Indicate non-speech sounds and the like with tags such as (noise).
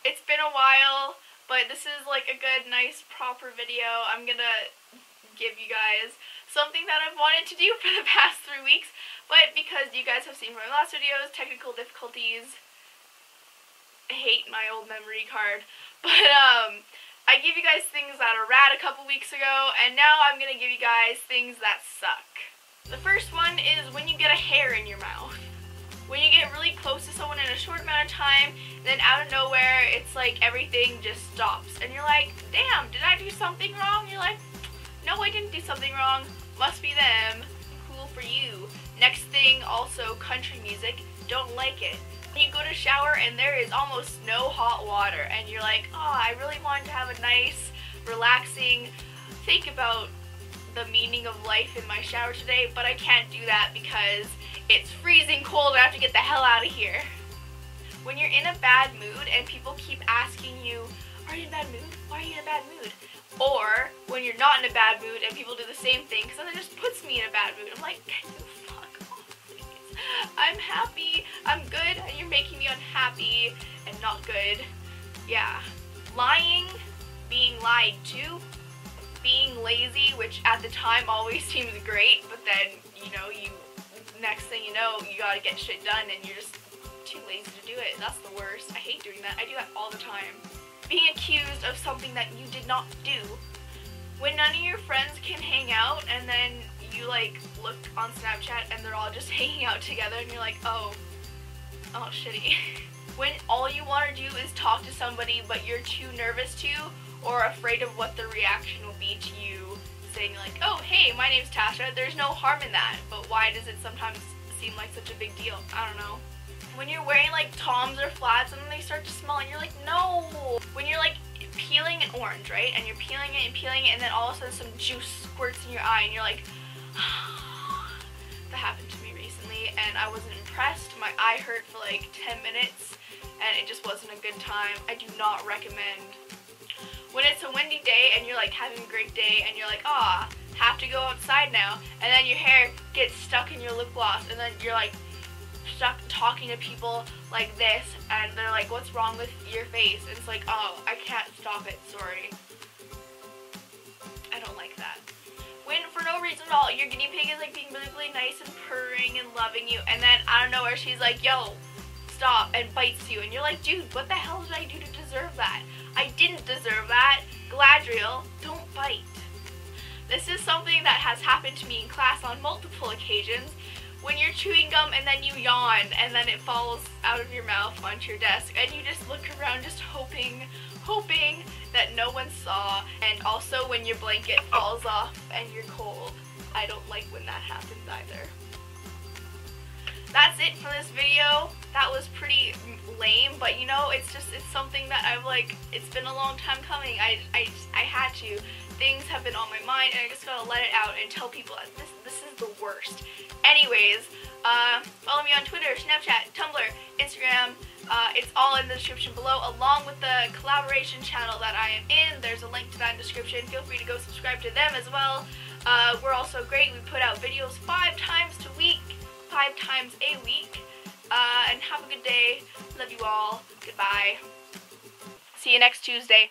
It's been a while, but this is like a good, nice, proper video. I'm gonna give you guys something that I've wanted to do (laughs) for the past three weeks, but because you guys have seen my last videos, technical difficulties, I hate my old memory card, (laughs) but um, I gave you guys things that are rad a couple weeks ago, and now I'm gonna give you guys things that suck. The first one is when you get a hair in your mouth when you get really close to someone in a short amount of time, then out of nowhere, it's like everything just stops. And you're like, damn, did I do something wrong? You're like, no, I didn't do something wrong. Must be them. Cool for you. Next thing, also country music. Don't like it. You go to shower and there is almost no hot water and you're like, oh, I really want to have a nice, relaxing, think about the meaning of life in my shower today, but I can't do that because it's freezing cold, I have to get the hell out of here. When you're in a bad mood and people keep asking you, are you in a bad mood? Why are you in a bad mood? Or when you're not in a bad mood and people do the same thing, because then it just puts me in a bad mood. I'm like, can you fuck off, please? I'm happy, I'm good, and you're making me unhappy and not good. Yeah. Lying, being lied to, being lazy, which at the time always (laughs) seems great, but then, you know, you next thing you know, you gotta get shit done and you're just too lazy to do it. That's the worst. I hate doing that. I do that all the time. Being accused of something that you did not do. When none of your friends can hang out and then you like look on Snapchat and they're all just (laughs) hanging out together and you're like, oh, oh shitty. (laughs) when all you want to do is talk to somebody but you're too nervous to or afraid of what the reaction will be to you saying like, oh, hey, my name's Tasha. There's no harm in that. But why does it sometimes seem like such a big deal? I don't know. When you're wearing like Toms or flats and then they start to smell and you're like, no. When you're like peeling an orange, right? And you're peeling it and peeling it and then all of a sudden some juice squirts in your eye and you're like, that happened to me recently and I wasn't impressed. My eye hurt for like 10 minutes and it just wasn't a good time. I do not recommend when it's a windy day and you're like having a great day and you're like, ah, have to go outside now, and then your hair gets stuck in your lip gloss, and then you're like stuck talking to people like this, and they're like, what's wrong with your face? And it's like, oh, I can't stop it, sorry. I don't like that. When for no reason at all, your guinea pig is like being really, really nice and purring and loving you, and then I don't know where she's like, yo, stop, and bites you, and you're like, dude, what the hell did I do to deserve that? I didn't deserve that. Gladriel, don't bite. This is something that has happened to me in class on multiple occasions. When you're chewing gum and then you yawn and then it falls out of your mouth onto your desk and you just look around just hoping, hoping that no one saw and also when your blanket falls off and you're cold. I don't like when that happens either that's it for this video. That was pretty lame, but you know, it's just, it's something that I've like, it's been a long time coming. I, I, I had to. Things have been on my mind and I just gotta let it out and tell people that this, this is the worst. Anyways, uh, follow me on Twitter, Snapchat, Tumblr, Instagram. Uh, it's all in the description below, along with the collaboration channel that I am in. There's a link to that in the description. Feel free to go subscribe to them as well. Uh, we're also great. We put out videos five times a week five times a week. Uh, and have a good day. Love you all. Goodbye. See you next Tuesday.